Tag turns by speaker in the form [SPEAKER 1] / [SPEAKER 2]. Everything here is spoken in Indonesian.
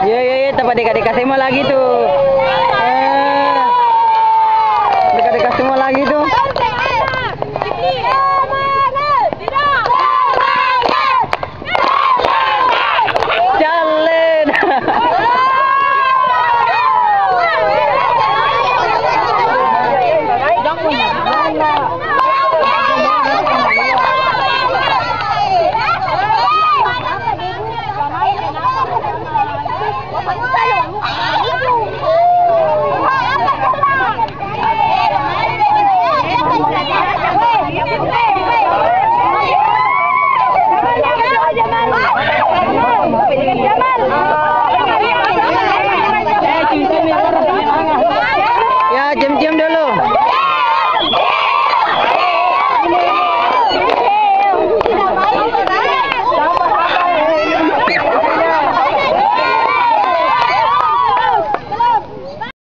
[SPEAKER 1] Iya iya iya tempat dekat dikasih mau lagi tuh. Oh!